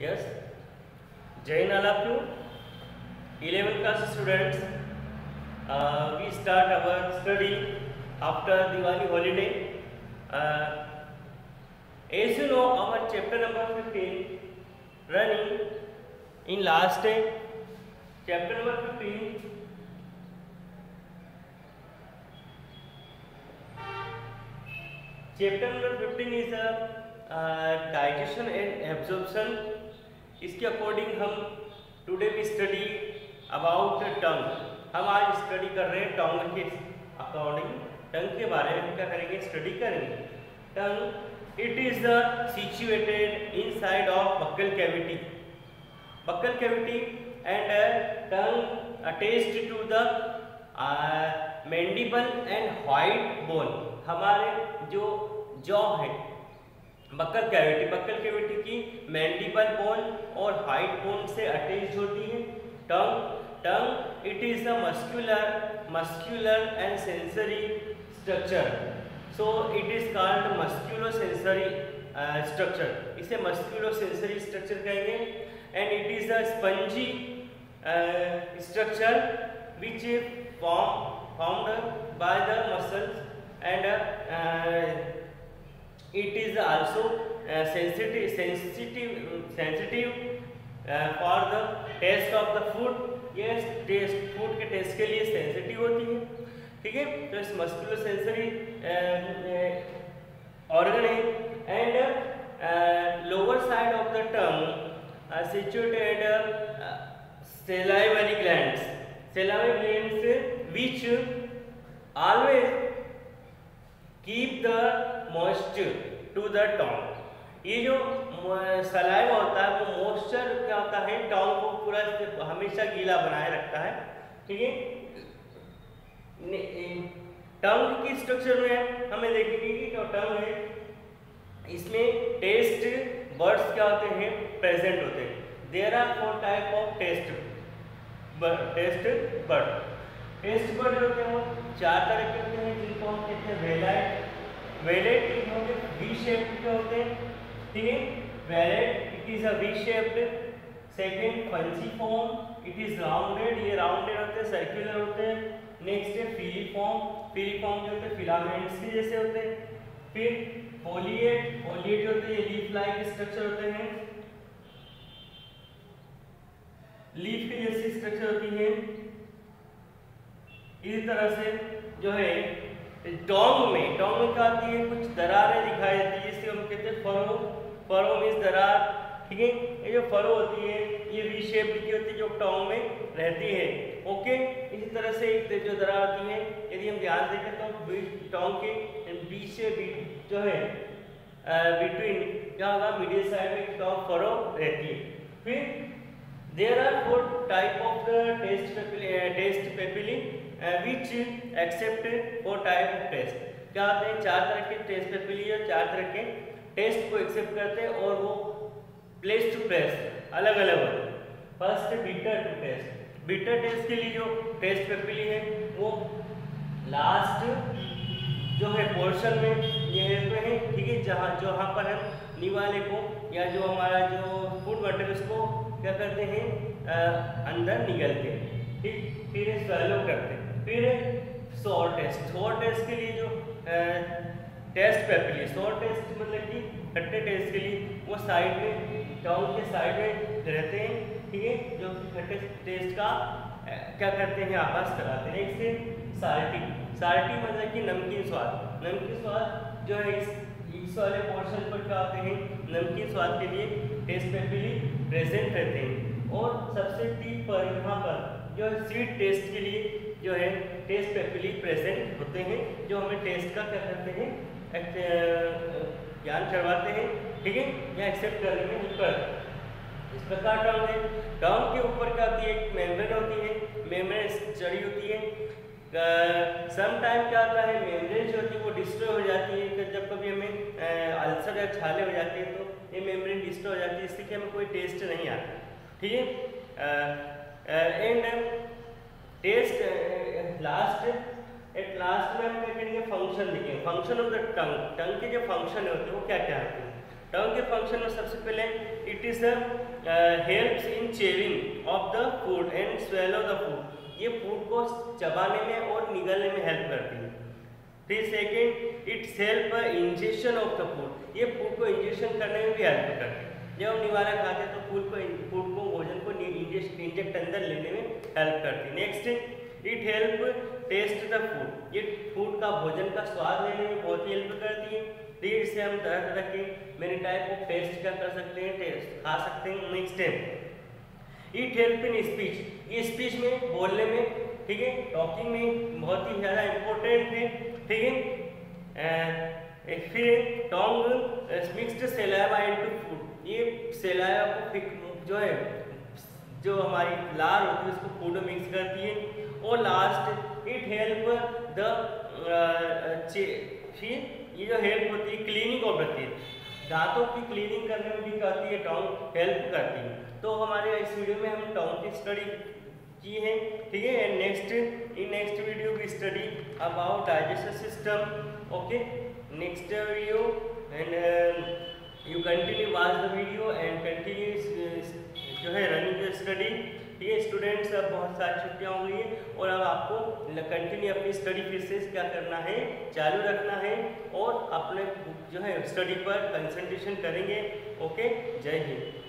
Yes, join all of you 11th class students. Uh, we start our study after Diwali holiday. Uh, as you know, our chapter number 15 running in last day. Chapter number 15 is uh, digestion and absorption इसके according हम today we study about tongue हम आज study कर रहे हैं टंग के according टंग के बारे में क्या करेंगे स्टडी करेंगे tongue it is the situated inside of buccal cavity buccal cavity and tongue attest to the mandible and white bone हमारे जो जॉ है बकल कैविटी बकल कैविटी की मैंडिबल बोन और हाइट बोन से अटैच होती है tongue tongue it is a muscular muscular and sensory structure so it is called musculo sensory structure इसे musculo sensory structure कहेंगे and it is a spongy structure which form formed by the muscles and it is also uh, sensitive sensitive sensitive uh, for the taste of the food ये taste food के taste के लिए sensitive होती है ठीक है तो इस मस्कुलर सेंसरी ऑर्गन है and lower side of the term situated salivary glands salivary glands which always keep the moisture to the tongue ये जो सलाइवा होता है वो मॉइस्चर क्या होता है टॉन्ग को पूरा हमेशा गीला बनाए रखता है ठीक है टंग की स्ट्रक्चर में हमें देखेंगे कि जो टंग है इसमें टेस्ट बर्ड्स क्या होते हैं प्रेजेंट होते हैं there are four type of taste taste bud taste bud होते हैं वो चार तरह के होते हैं जिनको हम कहते हैं वेलाइट वेलेट कितने होते हैं वी शेप के होते हैं ठीक है vallate it is a V shaped second form it is rounded ये राउंडेड होते हैं सर्कुलर होते हैं नेक्स्ट है फिली फॉर्म फिली फॉर्म जो होते हैं फिलामेंट्स के जैसे होते हैं फिर फोलिएट फोलिएट होते हैं लीफ लाइक स्ट्रक्चर होते हैं लीफ के जैसी स्ट्रक्चर होती है इस तरह से जो है डोंग में डोंग में क्या आती है कुछ दरारें दिखाई देती है इसे हम कहते हैं फरो फरो मीन्स दरार ठीक है ये जो फरो होती है ये वी शेप की होती है जो टोंग में रहती है ओके इसी तरह से एक जो दरार होती है यदि हम ध्यान देखें तो टोंग के बी से बीच जो है बिटवीन क्या होगा मिडिल साइड में टोंग फरो रहती है फिर there are four type of the taste taste papillae which accept four type taste क्या आते हैं चार तरह के टेस्ट पेपर लिए चार तरह के टेस्ट को एक्सेप्ट करते हैं और वो प्लेस टू टेस्ट अलग अलग होते first bitter to taste bitter taste के लिए जो टेस्ट पेपर है वो लास्ट जो है पोर्शन में ये पे है ठीक है जहाँ जहाँ पर हम निवाले को या जो हमारा जो फूड वाटर उसको क्या करते हैं अंदर निकलते हैं ठीक फिर स्वेलो करते हैं फिर सॉर टेस्ट सॉर टेस्ट के लिए जो टेस्ट पेपर लिए सॉर टेस्ट मतलब कि खट्टे टेस्ट के लिए वो साइड में टाउन के साइड में रहते हैं ठीक है जो खट्टे टेस्ट का क्या करते हैं आभास कराते हैं इससे साल्टी साल्टी मतलब कि नमकीन स्वाद नमकीन स्वाद जो है इस इस वाले पोर्शन पर क्या होते हैं नमकीन स्वाद के लिए टेस्ट पेपर लिए प्रेजेंट रहते हैं और सबसे टी पर यहाँ पर जो स्वीट टेस्ट के लिए जो है टेस्ट पे प्रेजेंट होते हैं जो हमें टेस्ट का क्या करते हैं ज्ञान करवाते हैं ठीक है या एक्सेप्ट करने में हेल्प करते हैं इस प्रकार डाउन है डाउन के ऊपर क्या होती है एक मेम्ब्रेन होती है मेम्ब्रेन जड़ी होती है टाइम क्या होता है मेम्ब्रेन जो होती है वो डिस्ट्रॉय हो जाती है जब कभी हमें अल्सर या छाले हो जाते हैं तो ये मेम्ब्रेन डिस्ट्रॉय हो जाती है इससे कि हमें कोई टेस्ट नहीं आता ठीक है and taste last at last में हम क्या करेंगे फंक्शन लिखेंगे function of the tongue tongue के जो फंक्शन होते हैं वो क्या क्या होते हैं टंग के फंक्शन में सबसे पहले it is the helps in chewing of the food and swallow of the food ये फूड को चबाने में और निगलने में हेल्प करती है फिर second it's help ingestion of the food ये फूड को इंजेक्शन करने में भी हेल्प करती है जब हम निवारक खाते हैं तो फूड को फूड को भोजन को इंजेक्ट अंदर लेने में हेल्प करती है next it help taste the food ये फूड का भोजन का स्वाद लेने में बहुत ही हेल्प करती है रीड तो से हम तरह तरह के मेरे टाइप को टेस्ट क्या कर सकते हैं टेस्ट खा सकते हैं next it help in speech ये स्पीच में बोलने में ठीक है टॉकिंग में बहुत ही ज़्यादा इम्पोर्टेंट है ठीक है फिर tongue mixed saliva into food ये सेलाइवा को जो है जो हमारी लार होती है उसको फूड में मिक्स करती है और लास्ट इट हेल्प द ये जो हेल्प होती है क्लीनिंग ऑफ द टीथ दांतों की क्लीनिंग करने में भी करती है टोंग हेल्प करती है तो हमारे इस वीडियो में हम टोंग की स्टडी की है ठीक है and next in next video की study about digestive system okay next video and uh, you continue watch the video and continue uh, जो है रनिंग स्टडी ठीक है स्टूडेंट्स अब बहुत सारी छुट्टियाँ हो गई हैं और अब आपको कंटिन्यू अपनी स्टडी फिर से क्या करना है चालू रखना है और अपने जो है स्टडी पर कंसंट्रेशन करेंगे ओके जय हिंद